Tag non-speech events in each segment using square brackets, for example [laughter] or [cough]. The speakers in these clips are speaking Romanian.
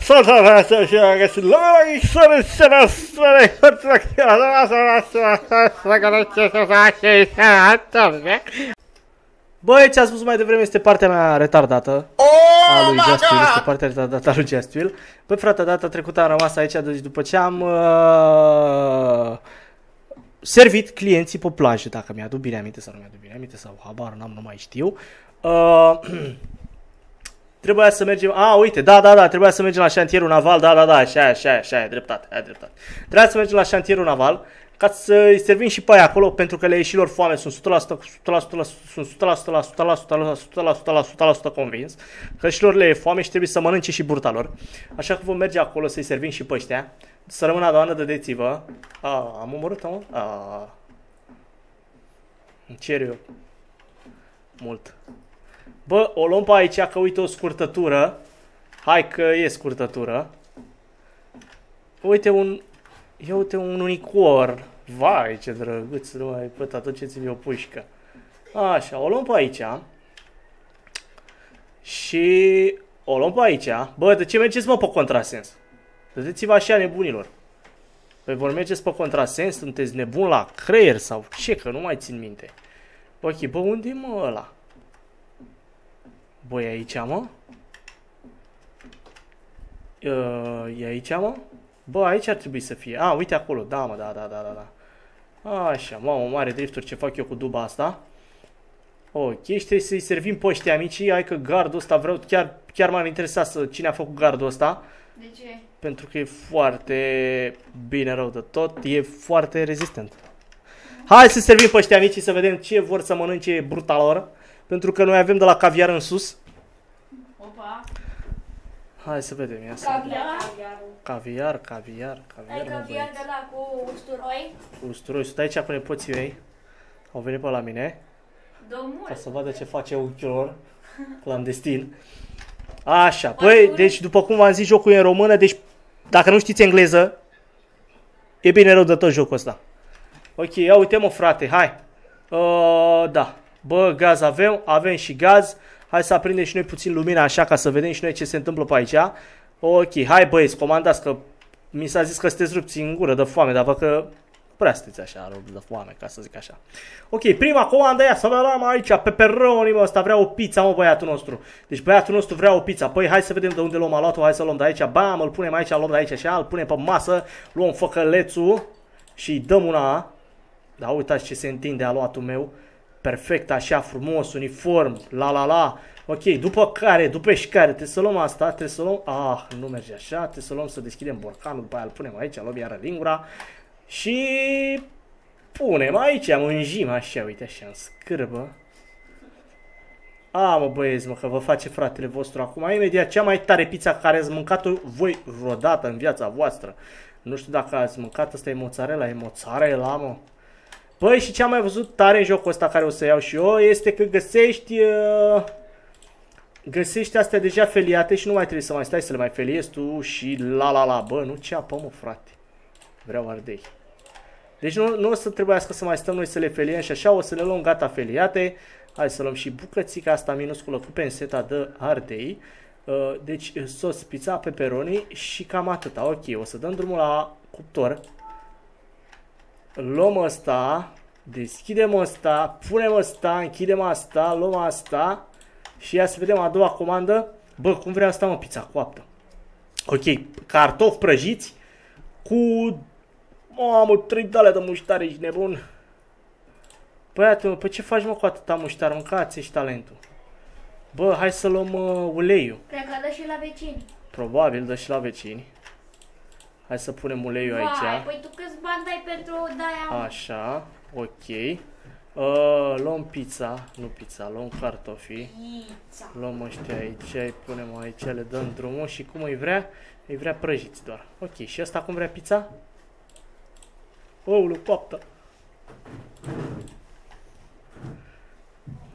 Să să să să lai să să să Băi, ce a spus mai devreme este partea mea retardată a lui Justill, este partea retardată a lui Justill. Băi, frate, data trecută am rămas aici, deci după ce am uh, servit clienții pe plajă, dacă mi-aduc bine aminte sau nu mi-aduc bine aminte sau habar n-am, nu mai știu. Uh, [clears throat] trebuia să mergem, a, uite, da, da, da, trebuia să mergem la șantierul naval, da, da, da, așa, așa, așa, ai dreptate, ai dreptate. Trebuia să mergem la șantierul naval ca să îi servim și pe aia acolo, pentru că le e și lor foame, sunt 100%, 100%, sunt 100%, 100%, 100%, 100%, convins că și lor le e foame și trebuie să mănânce și burta lor. Așa că vom merge acolo să-i servim și pe ăștia. Să rămână doamnă, dădeți-vă. A, am omorât-o, mă? A, îmi cer eu. Mult. Bă, o luăm pe aici, că uite o scurtătură. Hai că e scurtătură. Uite un... Ia uite un unicor. Vai, ce drăguț, nu mai păt aduceți-mi o pușcă. Așa, o luăm pe aici. Și o luăm pe aici. Bă, de ce mergeți mă pe contrasens? Dădeți-vă așa nebunilor. Păi vor mergeți pe contrasens? Sunteți nebun la creier sau ce? Că nu mai țin minte. Ok, bă, unde e mă ăla? Băi, aici, mă? Uh, e aici, mă? Bă, aici ar trebui să fie. A, uite acolo. Da, mă, da, da, da, da. da. Așa, mamă, mare drifturi ce fac eu cu duba asta. Ok, și trebuie să-i servim pe ăștia amicii. Hai că gardul ăsta vreau, chiar, chiar m-ar interesa să, cine a făcut gardul ăsta. De ce? Pentru că e foarte bine rău de tot, e foarte rezistent. Hai să servim pe ăștia amicii să vedem ce vor să mănânce bruta lor. Pentru că noi avem de la caviar în sus. Opa. Hai să vedem, ia să Caviar? Caviar, caviar, caviar, Ai mă caviar băieți. de la cu usturoi? Usturoi, sunt aici cu nepoții mei. Au venit pe la mine ca Domnul. să vadă ce face unchiul lor clandestin. Așa, păi, deci după cum v-am zis, jocul e în română, deci dacă nu știți engleză, e bine rău de tot jocul ăsta. Ok, ia uite mă frate, hai. Uh, da, bă, gaz avem, avem și gaz. Hai să aprindem și noi puțin lumina așa ca să vedem și noi ce se întâmplă pe aici. Ok, hai băieți, comandați că mi s-a zis că sunteți rupți în gură de foame, dar văd că prea sunteți așa rupți de foame, ca să zic așa. Ok, prima comandă ia să vedem aici, pepperoni, mă, ăsta vrea o pizza, mă, băiatul nostru. Deci băiatul nostru vrea o pizza. Păi hai să vedem de unde luăm, a luat-o, hai să luăm de aici, bam, îl punem aici, luăm de aici așa, îl punem pe masă, luăm făcălețul și îi dăm una. Da, uitați ce se întinde aluatul meu. Perfect, așa, frumos, uniform, la la la. Ok, după care, după și care, trebuie să luăm asta, trebuie să luăm, ah, nu merge așa, trebuie să luăm să deschidem borcanul, după aia îl punem aici, luăm iară lingura și punem aici, mânjim așa, uite așa, în scârbă. A, mă băieți, mă, că vă face fratele vostru acum. Imediat, cea mai tare pizza care ați mâncat-o voi vreodată în viața voastră. Nu știu dacă ați mâncat, asta e mozzarella, e mozzarella, mă. Băi, și ce am mai văzut tare în jocul ăsta care o să iau și eu este că găsești... Uh, găsești astea deja feliate și nu mai trebuie să mai stai să le mai feliezi tu și la la la. Bă, nu ceapă, mă, frate. Vreau ardei. Deci nu, nu o să trebuiască să mai stăm noi să le feliem și așa, o să le luăm gata feliate. Hai să luăm și bucățica asta minusculă cu penseta de ardei. Uh, Deci sos, pizza, pepperoni și cam atâta. Ok, o să dăm drumul la cuptor. Luăm ăsta, deschidem ăsta, punem ăsta, închidem asta, luăm asta și ia să vedem a doua comandă. Bă, cum vrea asta mă, pizza coaptă. Ok, cartofi prăjiți cu... Mamă, trei dale de muștare, ești nebun. Băiatul, pe ce faci mă cu atâta muștar? Mâncați ești talentul. Bă, hai să luăm uh, uleiul. Cred că dă și la vecini. Probabil dă și la vecini. Hai să punem uleiul Vai, aici. păi tu câți bani dai pentru de-aia? Așa, ok. Uh, luăm pizza, nu pizza, luăm cartofi. Pizza. Luăm ăștia aici, îi punem aici, le dăm drumul și cum îi vrea? Îi vrea prăjiți doar. Ok, și ăsta cum vrea pizza? Oulu, coaptă.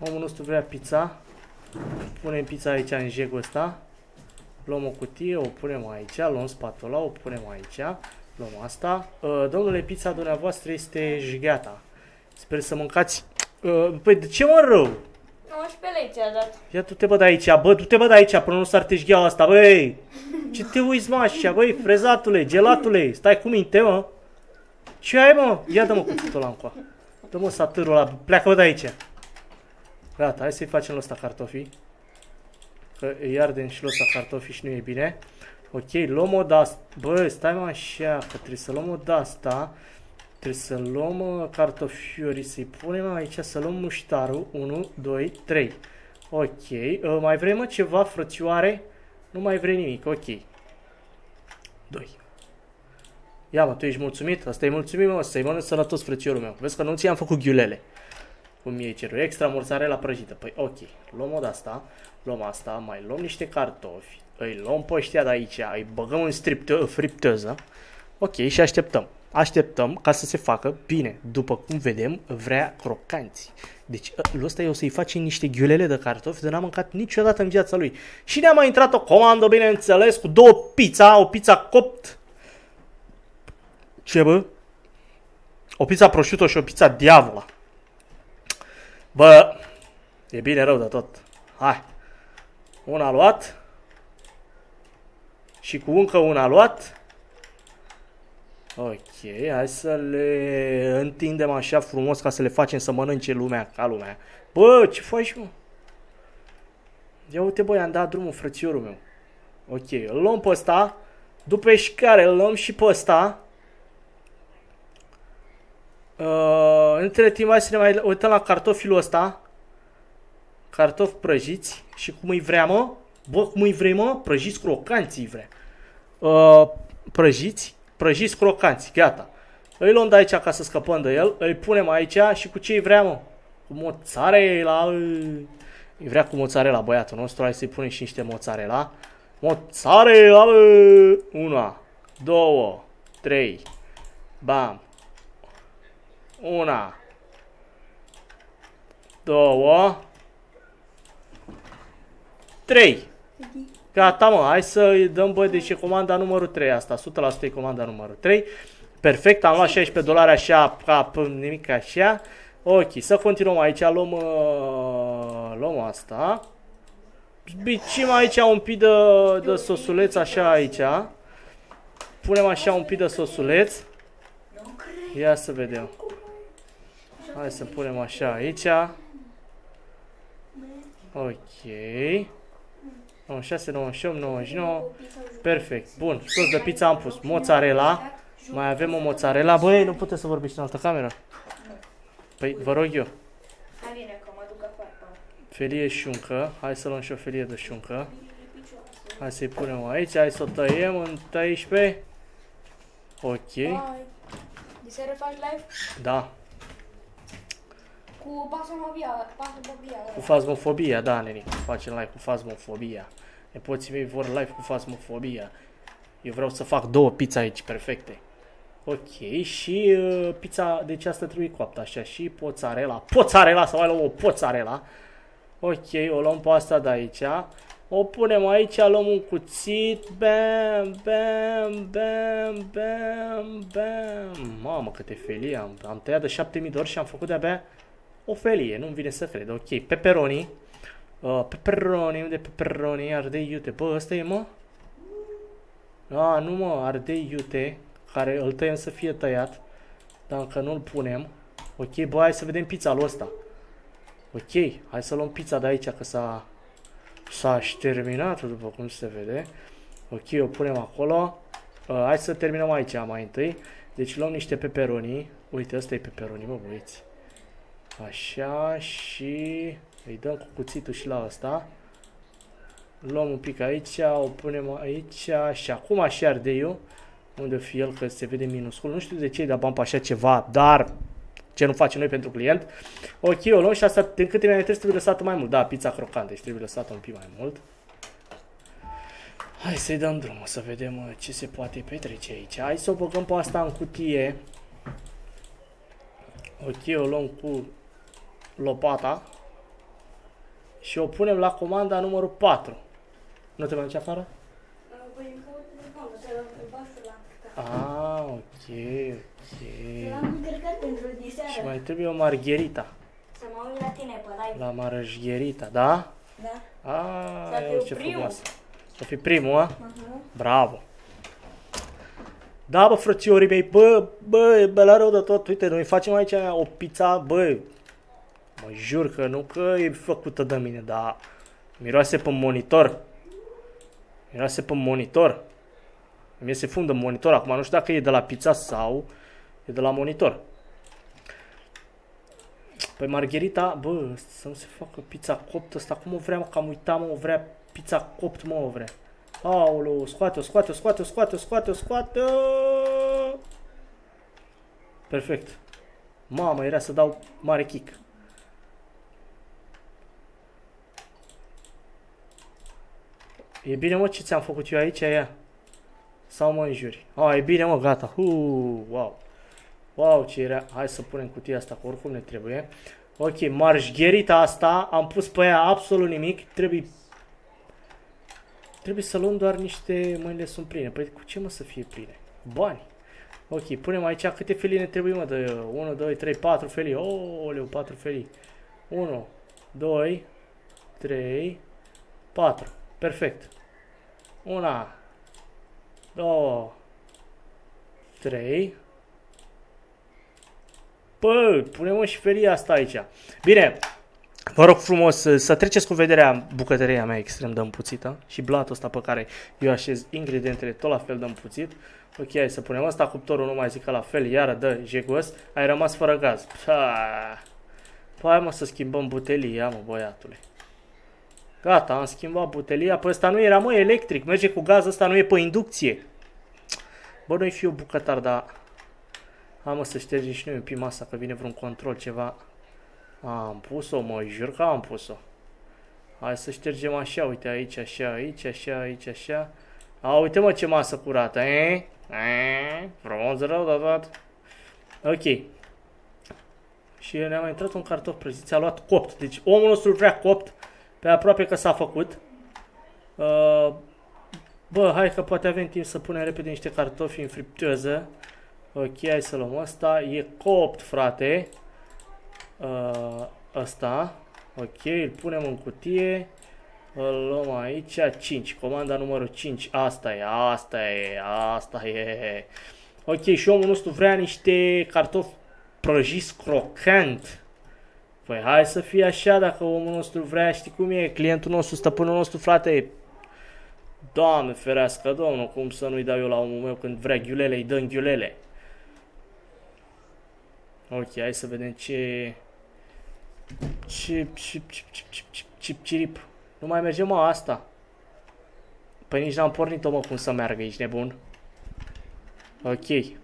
Omul nostru vrea pizza. Punem pizza aici în jegul ăsta. Luăm o cutie, o punem aici, luăm spatula, o punem aici. Luăm asta. Uh, domnule, pizza dumneavoastră este gata. Sper să mâncați. Uh, păi de ce mă rău? 19 lei ți-a dat. Ia tu te bă de aici, bă, tu te bă de aici până nu s-ar teșgheaua asta, băi! Ce te uiți, mă, așa, băi, frezatule, gelatule, stai cu minte, mă. Ce ai, mă? Ia dă-mă cuțitul ăla încoa. Dă-mă satârul ăla, pleacă de aici. Gata, hai să-i facem ăsta cartofii. Că îi ardem și ăsta cartofii și nu e bine. Ok, luăm o de Bă, stai mă așa, că trebuie să luăm o de asta. Trebuie să luăm uh, cartofiorii, să-i punem aici, să luăm muștarul. 1, 2, 3. Ok, uh, mai vrem mă, ceva, frățioare? Nu mai vrei nimic, ok. 2. Ia mă, tu ești mulțumit? Asta e mulțumit, mă, să-i mănânc sănătos frățiorul meu. Vezi că nu ți-am făcut ghiulele. Cum e cerul. Extra mozzarella prăjită. Păi ok, luăm o de asta, luăm asta, mai luăm niște cartofi, îi luăm pe ăștia de aici, îi băgăm în fripteză. Ok, și așteptăm. Așteptăm ca să se facă bine. După cum vedem, vrea crocanți. Deci lui ăsta eu să-i facem niște ghiulele de cartofi de n-am mâncat niciodată în viața lui. Și ne-a mai intrat o comandă, bineînțeles, cu două pizza, o pizza copt. Ce bă? O pizza prosciutto și o pizza diavola. Bă, e bine rău de tot. Hai. Una luat. Și cu încă una luat. Ok, hai să le întindem așa frumos ca să le facem să mănânce lumea ca lumea. Bă, ce faci, mă? Ia uite, băi, am dat drumul frățiorul meu. Ok, îl luăm pe ăsta. După care îl luăm și pe ăsta. Uh, între timp, hai să ne mai uităm la cartofilul ăsta. Cartofi prăjiți. Și cum îi vrea, mă? Bă, cum îi vrei, mă? Prăjiți crocanți îi vrea. Uh, prăjiți prăjiți crocanți, gata. Îi luăm de aici ca să scăpăm de el, îi punem aici și cu ce îi vrea, mă? Cu mozzarella, îi vrea cu mozzarella băiatul nostru, hai să-i punem și niște mozzarella. Mozzarella, una, două, trei, bam, una, două, trei. Gata, mă, hai să dăm, bă, deci e comanda numărul 3 asta, 100% e comanda numărul 3. Perfect, am luat 16 dolari așa, ca nimic așa. Ok, să continuăm aici, luăm, uh, luăm asta. Bicim aici un pic de, de sosuleț așa aici. Punem așa un pic de sosuleț. Ia să vedem. Hai să punem așa aici. Ok. 96, 98, 99. Perfect. Bun. Sos de pizza am pus. Mozzarella. Mai avem o mozzarella. Băi, nu puteți să vorbiți în altă cameră? Păi, vă rog eu. Felie șuncă. Hai să luăm și o felie de șuncă. Hai să-i punem aici. Hai să o tăiem în 13. Ok. Diseară faci live? Da. Cu pasmofobia, pasmofobia. Cu fazmofobia, da, neni. Facem live cu fazmofobia. Nepoții mei vor live cu fazmofobia. Eu vreau să fac două pizza aici, perfecte. Ok, și uh, pizza, deci asta trebuie coaptă așa, și poțarela. Poțarela, să mai luăm o poțarela. Ok, o luăm pe asta de aici. O punem aici, luăm un cuțit, bam, bam, bam, bam, bam. Mamă, câte felii am. Am tăiat de 7000 de ori și am făcut de-abia o felie, nu-mi vine să cred. Ok, pepperoni. Uh, pepperoni, unde pepperoni? Ardei iute. Bă, ăsta e, mă? A, nu, mă, ardei iute. Care îl tăiem să fie tăiat. Dar încă nu-l punem. Ok, bă, hai să vedem pizza lui ăsta. Ok, hai să luăm pizza de aici, că s-a... S-a terminat, după cum se vede. Ok, o punem acolo. Uh, hai să terminăm aici mai întâi. Deci luăm niște peperoni. Uite, ăsta e peperoni, mă, băieți. Așa și îi dăm cu cuțitul și la asta. Luăm un pic aici, o punem aici și acum așa arde eu. Unde fi el, că se vede minuscul. Nu știu de ce dar bani pe așa ceva, dar ce nu facem noi pentru client. Ok, o luăm și asta, din câte mi-am trebuie lăsată mai mult. Da, pizza crocantă, deci trebuie lăsată un pic mai mult. Hai să-i dăm drumul, să vedem uh, ce se poate petrece aici. Hai să o băgăm pe asta în cutie. Ok, o luăm cu lopata și o punem la comanda numărul 4. Nu te mai duci afară? Ah, ok, ok. Și mai trebuie o margherita. Să mă uit la tine pe live. La margherita, da? Da. Ah, Să ia fiu ce primul. frumos. Să fii primul, a? Uh-huh. Bravo. Da, bă, frățiorii mei, bă, bă, e bă, la rău de tot. Uite, noi facem aici o pizza, bă, mă jur că nu că e făcută de mine, dar miroase pe monitor. Miroase pe monitor. Mie se fundă monitor acum, nu știu dacă e de la pizza sau e de la monitor. Păi Margherita, bă, să nu se facă pizza copt ăsta, cum o vrea, mă, că am uitat, mă, o vrea pizza copt, mă, o vrea. Aoleu, scoate-o, scoate-o, scoate-o, scoate-o, scoate-o, scoate-o! Perfect. Mamă, era să dau mare kick. E bine, mă, ce ți-am făcut eu aici, ea? Sau mă înjuri? A, e bine, mă, gata. Huu, wow. Wow, ce era. Hai să punem cutia asta, că oricum ne trebuie. Ok, marșgherita asta, am pus pe ea absolut nimic. Trebuie Trebuie să luăm doar niște... Mâinile sunt pline. Păi cu ce mă să fie pline? Bani. Ok, punem aici câte felii ne trebuie, mă, de 1, 2, 3, 4 felii. Oh, leu, 4 felii. 1, 2, 3, 4. Perfect. 1, 2, 3. Păi, punem și felia asta aici. Bine, Vă rog frumos să treceți cu vederea bucătăria mea extrem de împuțită și blatul ăsta pe care eu așez ingredientele tot la fel de împuțit. Ok, hai să punem asta, cuptorul nu mai zic că la fel, iară dă jegos, ai rămas fără gaz. Păi mă să schimbăm butelia, mă băiatule. Gata, am schimbat butelia, păi ăsta nu era mă electric, merge cu gaz, ăsta nu e pe inducție. Bă, nu-i fiu bucătar, dar... Hai mă să ștergem și noi un pic masa, că vine vreun control, ceva... Am pus-o, mă jur că am pus-o. Hai să ștergem așa, uite aici, așa, aici, așa, aici, așa. A, uite mă ce masă curată, e? E? Frumos rău de tot. Ok. Și ne-a mai intrat un cartof prăjit, ți-a luat copt. Deci omul nostru vrea copt, pe aproape că s-a făcut. Uh, bă, hai că poate avem timp să punem repede niște cartofi în fripteză. Ok, hai să luăm asta. E copt, frate uh, ăsta. Ok, îl punem în cutie. Îl luăm aici, 5, comanda numărul 5, asta e, asta e, asta e. Ok, și omul nostru vrea niște cartofi prăjiți crocant. Păi hai să fie așa dacă omul nostru vrea, știi cum e, clientul nostru, stăpânul nostru, frate, Doamne ferească, domnul, cum să nu-i dau eu la omul meu când vrea ghiulele, îi dăm ghiulele. Ok, hai să vedem ce... Chip, chip, chip, chip, chip, chip, chip, chip. Nu mai merge, mă, asta. Păi nici n-am pornit-o, mă, cum să meargă, ești nebun. Ok.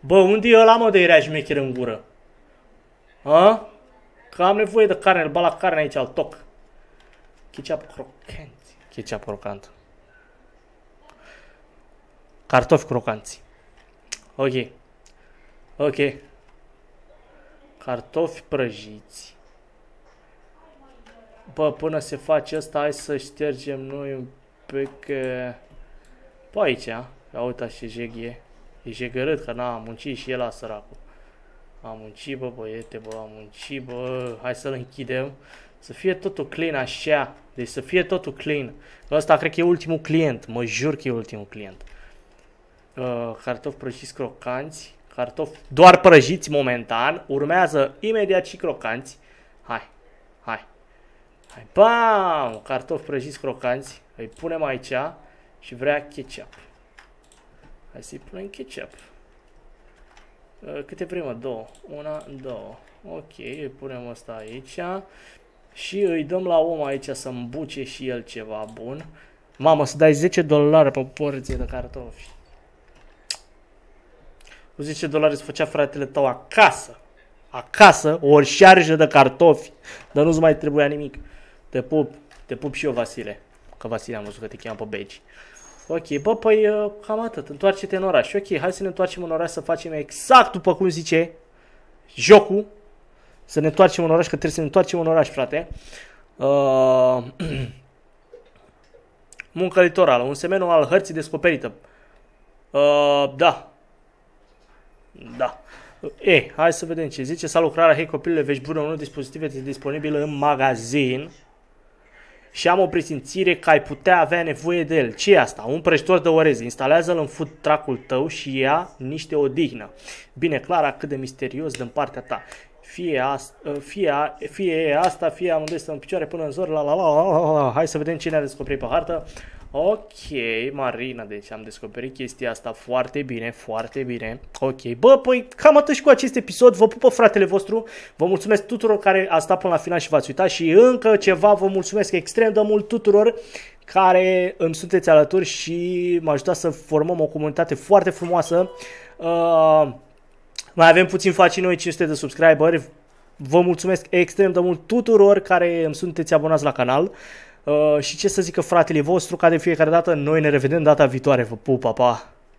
Bă, unde e ăla, mă, de era șmecher în gură? A? Că am nevoie de carne, îl bat la carne aici, al toc. Ketchup crocant. Ketchup crocant. Cartofi crocanți. Ok. Ok. Cartofi prăjiți. Bă, până se face asta, hai să ștergem noi un pic... Pe aici, ia uita și jeghie. E jegărât, că n-a muncit și el la săracul. Am muncit, bă, băiete, bă, am muncit, bă, hai să-l închidem. Să fie totul clean așa. Deci să fie totul clean. Ăsta cred că e ultimul client. Mă jur că e ultimul client. Uh, cartofi prăjiți crocanți cartofi doar prăjiți momentan, urmează imediat și crocanți. Hai, hai, hai, bam, cartofi prăjiți crocanți, îi punem aici și vrea ketchup. Hai să-i punem ketchup. Uh, câte vrem, două, una, două. Ok, îi punem asta aici și îi dăm la om aici să îmbuce și el ceva bun. Mamă, să dai 10 dolari pe porție de cartofi. Cu 10 dolari îți făcea fratele tău acasă. Acasă, o șarjă de cartofi. Dar nu-ți mai trebuia nimic. Te pup, te pup și eu, Vasile. Că Vasile am văzut că te cheamă pe beci. Ok, bă, păi uh, cam atât. Întoarce-te în oraș. Ok, hai să ne întoarcem în oraș să facem exact după cum zice jocul. Să ne întoarcem în oraș, că trebuie să ne întoarcem în oraș, frate. Uh, [clears throat] muncă litorală, un semeniu al hărții descoperită. Uh, da, da. E, hai să vedem ce zice. Salut, lucrarea Hei copilule, vești bună, unul dispozitive disponibile în magazin. Și am o presimțire că ai putea avea nevoie de el. ce e asta? Un prăjitor de orez. Instalează-l în food truck-ul tău și ia niște odihnă. Bine, Clara, cât de misterios din partea ta. Fie, asta, fie, fie asta, fie amândoi stăm în picioare până în zor, la la la la la la. Hai să vedem cine a descoperit pe hartă. Ok, Marina, deci am descoperit chestia asta foarte bine, foarte bine. Ok, bă, păi cam atât și cu acest episod. Vă pupă fratele vostru. Vă mulțumesc tuturor care a stat până la final și v-ați uitat și încă ceva vă mulțumesc extrem de mult tuturor care îmi sunteți alături și mă ajutați să formăm o comunitate foarte frumoasă. Uh, mai avem puțin faci noi 500 de subscriberi. Vă mulțumesc extrem de mult tuturor care îmi sunteți abonați la canal. Uh, și ce să zică fratele vostru, ca de fiecare dată, noi ne revedem data viitoare. Vă pup, pa, pa!